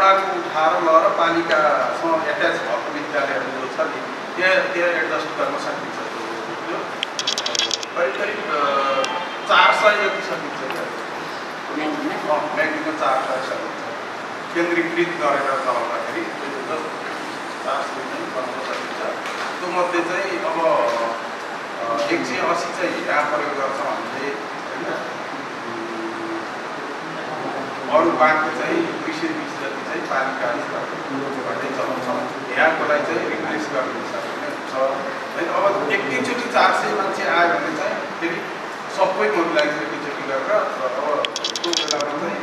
थाहा र ल र पालिकासँग एट्याच भएको विद्यालयहरू जो छ नि त्यहाँ त्यहाँ एडजस्ट गर्न सकिन्छ। त्यो करिब करिब चार सय जति सकिन्छ क्या। म्याग्दीमा चार सय सकिन्छ। केन्द्रीकृत गरेर चलाउँदाखेरि चार सय नै बनाउन सकिन्छ। त्यो मध्ये चाहिँ अब एक सय असी चाहिँ यहाँ प्रयोग गर्छौँ हामीले होइन? अरू बाँकी चाहिँ चाहिँ पालिकाले चलाउँछौँ यहाँकोलाई चाहिँ रिप्लेस गर्ने हिसाबले छ होइन अब एकैचोटि चार सय मान्छे आयो भने चाहिँ फेरि सबै मोबिलाइज एकैचोटि गरेर अब त्यो बेलामा चाहिँ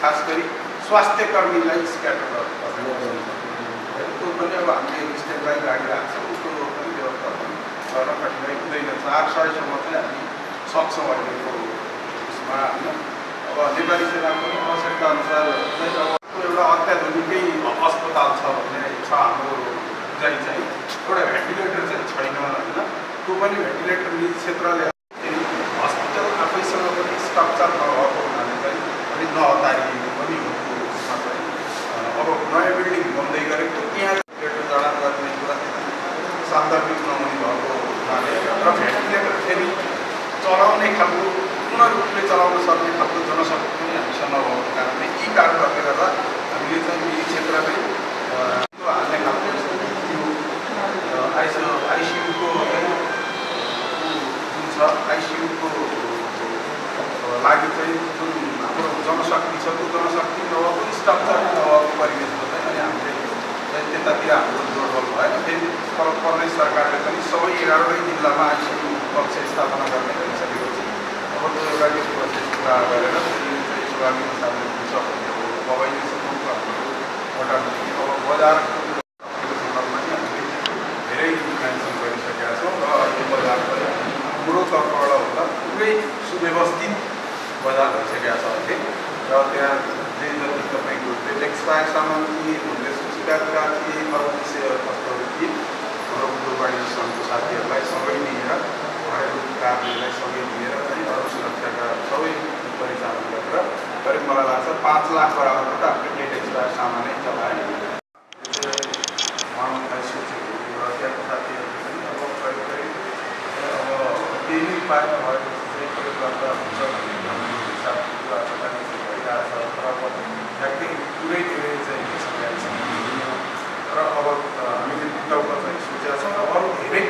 खास गरी स्वास्थ्य कर्मीलाई स्क्याटर गर्नुपर्ने त्यो पनि अब हामीले स्टेट बाई गाडी राख्छौँ उसको पनि व्यवस्था पनि गर्न कठिनाइ हुँदैन चार सयसम्म चाहिँ हामी सक्छौँ अहिलेको उसमा होइन अब नेपाली सेनाको आवश्यकता अनुसार चाहिँ अब एउटा अत्याधुनिकै अस्पताल छ भन्ने छ हाम्रो चाहिँ एउटा भेन्टिलेटर चाहिँ छैन होइन त्यो पनि भेन्टिलेटर निजी क्षेत्रले हस्पिटल आफैसँग पनि स्ट्रक्चर नभएको हुनाले चाहिँ अलिक नहतारिएको पनि हो त्यो उसमा चाहिँ अ, अब नयाँ बिल्डिङ बन्दै गरेको त्यहाँ भेन्टिलेटर जडान गर्ने कुरा सान्दर्भिक नहुने भएको हुनाले र भेन्टिलेटर फेरि चलाउने खालको रूपले चलाउन सक्ने खालको जनशक्ति पनि हामीसँग नभएको कारणले यी कारणहरूले गर्दा हामीले चाहिँ यी त्यो हाल्ने खालको त्यो आइसियु आइसियुको जुन छ आइसियुको लागि चाहिँ जुन हाम्रो जनशक्ति छ त्यो जनशक्ति नभएको स्ट्रक्चर नभएको परिवेशमा चाहिँ अनि हामीले त्यतातिर हाम्रो जोडबल भएन फेरि पर प्रदेश सरकारले पनि सबै एघारवटै जिल्लामा आइसियु कक्ष स्थापना गर्ने अब त्यो पुरा गरेर चाहिँ स्वामी हिसाबले हुन्छ भन्ने हाम्रो मोटामोटी अब सन्दर्भमा नि हामीले धेरै इन्फ्लुएन्सन गरिसकेका छौँ र यो बजार पनि हाम्रो तर्फबाट हुँदा पुरै सुव्यवस्थित बजार भइसकेका छ अहिले र त्यहाँ जे जति तपाईँको एक्सपायर थिए हुने सूचीका कुरा थिए अरू विषयहरू कस्तोहरू थिए हाम्रो सङ्घको साथीहरूलाई सँगै लिएर घरेलु कार्यालयलाई सँगै लिएर चाहिँ अरू सुरक्षाका सबै परिचालन गरेर करिब मलाई लाग्छ पाँच लाख बराबरको हामीले डेट एक्सपायर सामानै नभएको चाहिँ प्रयोग गर्दा हुन्छ तर अब हामीले विकल्प चाहिँ धेरै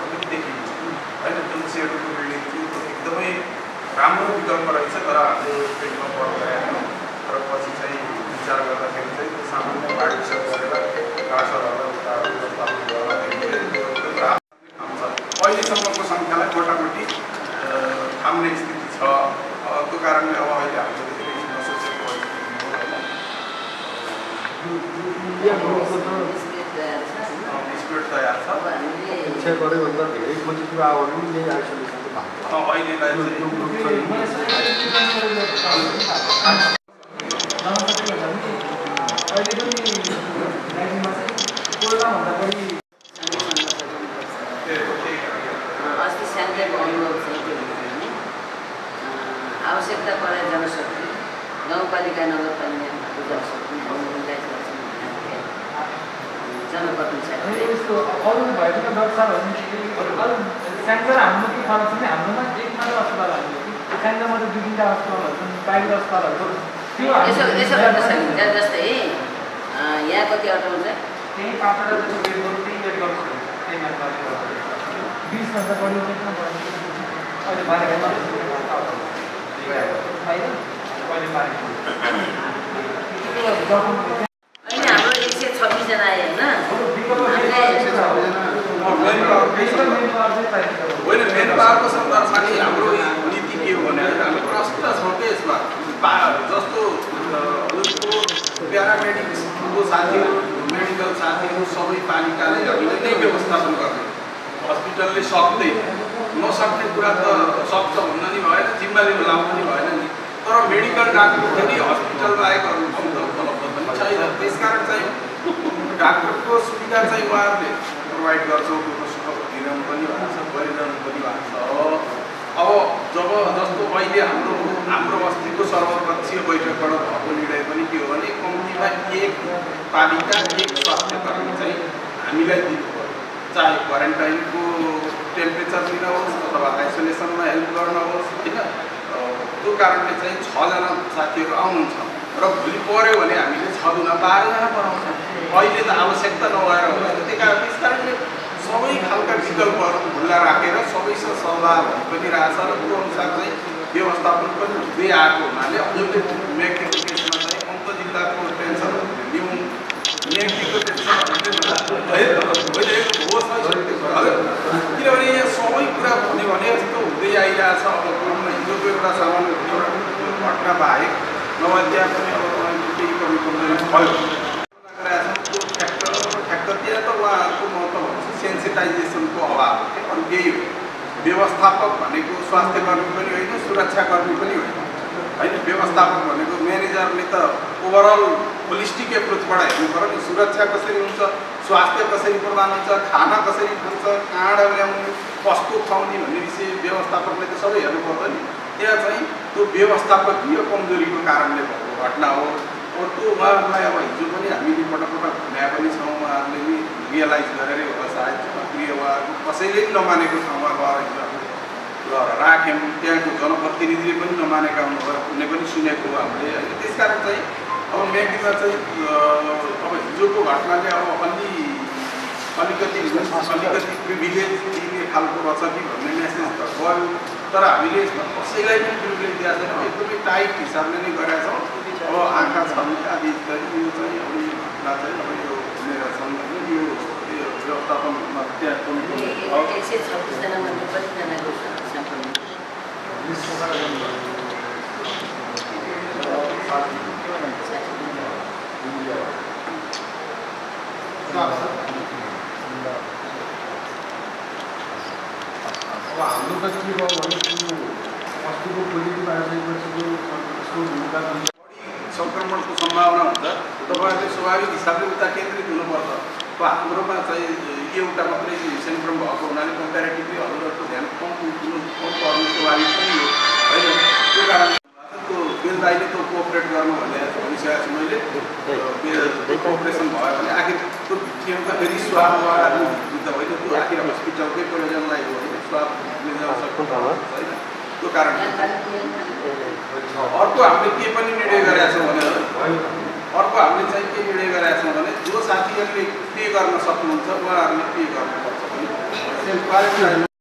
पनि बिल्डिङ एकदमै राम्रो विकल्प रहेछ। तर हामीले तर पछि चाहिँ विचार गर्दाखेरि चाहिँ सामान्य गरेर गर्दाखेरि अहिलेसम्मको सङ्ख्यालाई मोटामोटी थाम्ने स्थिति छ त्यो कारणले अब अहिले हामीले धेरै तयार छ धेरै खोजेको आवर पनि यही शान्तिको अनुभव चाहिँ आवश्यकता परे जनशक्ति गाउँपालिका नगरपालिकाको जनशक्ति जनप्रतिनिधि सेन्टर हाम्रो के फरक छ भने हाम्रोमा एक मात्र कि त दुई तिनवटा अस्पतालहरू छन् प्राइभेट अस्पतालहरू त्यो यसो हामीले यसो गर्न सकिन्छ जस्तै अँ, यहाँ कति अटाउँछ त्यही पाँचवटा जस्तो बेड गर्नु त्यही बेड गर्नु त्यही मात्र बिसभन्दा बढी चाहिँ अहिले मारेको होइन अहिले मारेको अहिले हाम्रो एक सय छब्बिसजना आयो होइन होइन मेन पावरको सन्दर्भमा चाहिँ हाम्रो नीति के हो भने हामी प्रष्ट छौँ कि यसमा पा जस्तो उसको प्यारामेडिक्सको साथीहरू मेडिकल साथीहरू सबै पालिकाले हामीले नै व्यवस्थापन गर्ने हस्पिटलले सक्दैन नसक्ने कुरा त सक्छ भन्न नि भएन जिम्मेवारी लाउनु नि भएन नि तर मेडिकल डाक्टर फेरि हस्पिटल बाहेक अरू ठाउँ त उपलब्ध पनि छैन त्यसकारण चाहिँ डाक्टरको सुविधा चाहिँ उहाँहरूले प्रोभाइड गर्छौँ पनि भएको छ पनि भएको छ। अब जब जस्तो अहिले हाम्रो हाम्रो अस्तिको सर्वपक्षीय बैठकबाट भएको निर्णय पनि के हो भने कम्तीमा एक पालिका एक स्वास्थ्य कर्मी चाहिँ हामीलाई दिनु पऱ्यो चाहे क्वारेन्टाइनको टेम्परेचर लिनुहोस् अथवा आइसोलेसनमा हेल्प गर्न होस् होइन? त्यो कारणले चाहिँ छजना साथीहरू आउनुहुन्छ र भोलि पऱ्यो भने हामीले छ दुना बाह्रजना बनाउँछौँ। अहिले त आवश्यकता नभएर हुँदैन। त्यही कारण कारणले सबै खालका विकल्पहरू खुल्ला राखेर सबैसँग सल्लाह पनि रहेछ र त्यो अनुसार चाहिँ व्यवस्थापन पनि हुँदै आएको हुनाले अहिले व्यक्तिको चाहिँ अन्त जिल्लाको टेन्सनहरू न्यू व्यक्तिको हजुर किनभने यहाँ सबै कुरा भन्यो भने जस्तो हुँदै आइरहेछ अब हिजोको एउटा सामान्य एउटा घटना बाहेक नभए त्यहाँ पनि अब केही कमी कमजोरी भयो सेन्सिटाइजेसनको अभाव अरू केही हो व्यवस्थापक भनेको स्वास्थ्य कर्मी पनि होइन सुरक्षाकर्मी पनि होइन होइन व्यवस्थापक भनेको म्यानेजरले त ओभरअल होलिस्टिक एप्रोचबाट हेर्नु पऱ्यो नि सुरक्षा कसरी हुन्छ स्वास्थ्य कसरी प्रदान हुन्छ खाना कसरी खान्छ कहाँबाट ल्याउने कस्तो खुवाउने भन्ने विषय व्यवस्थापकले त सबै हेर्नु पर्छ नि त्यहाँ चाहिँ त्यो व्यवस्थापकीय कमजोरीको कारणले भएको घटना हो अब त्यो उहाँहरूलाई अब हिजो पनि हामीले पटक पटक भ्या पनि छौँ उहाँहरूले रियलाइज गरेरै होला सायद। कसैले पनि नमानेको ठाउँमा गएर ल राख्यौँ। त्यहाँको जनप्रतिनिधिले पनि नमानेका हुनुभयो। उसले पनि सुनेको हामीले। होइन त्यस कारण चाहिँ अब म्याग्दीमा चाहिँ अब हिजोको घटनाले अब अलि अलिकति अलिकति प्रिभिलेज दिने खालको रहेछ कि भन्ने मेसेज त गयो। तर हामीले कसैलाई पनि प्रिभिलेज दिएको छैन। एकदमै टाइट हिसाबले नै गरेका छौँ। अब आँखा छन् आदि यो चाहिँ अब यो घटना चाहिँ अब यो होइन यो व्यवस्थापनमा त्यहाँ सय छब्बिसजना मध्ये कतिजनाको सम्पन्न। अब हाम्रो त के भयो भने त्यो अस्तिको पोजिटिभ आइसकेपछि यसको भूमिका सङ्क्रमणको सम्भावना हुन्छ तपाईँहरूले स्वाभाविक हिसाबले उता केन्द्रित हुनुपर्छ अब हाम्रोमा चाहिँ एउटा मात्रै सेन्ट्रम भएको हुनाले कम्पेरिटिभली अरूहरूको ध्यान कम दिनु कम पर्नु स्वाभाविक पनि हो होइन त्यो कारणले त्यो बेलदाईले त्यो कोअपरेट गर्नु भन्ने भनिसकेको छु मैले त्यो कोअपरेसन भयो भने आखिर त्यो भित्रिएमा फेरि स्वाब त होइन त्यो आखिर हस्पिटलकै प्रयोजनलाई हो होइन स्वाब लिन सक्नु होइन त्यो कारणले अर्को हामीले के पनि निर्णय गरेका छौँ भने अर्को हामीले चाहिँ के निर्णय गरेका छौँ भने जो साथीहरूले पे गर्न सक्नुहुन्छ उहाँहरूले पे गर्नुपर्छ। भने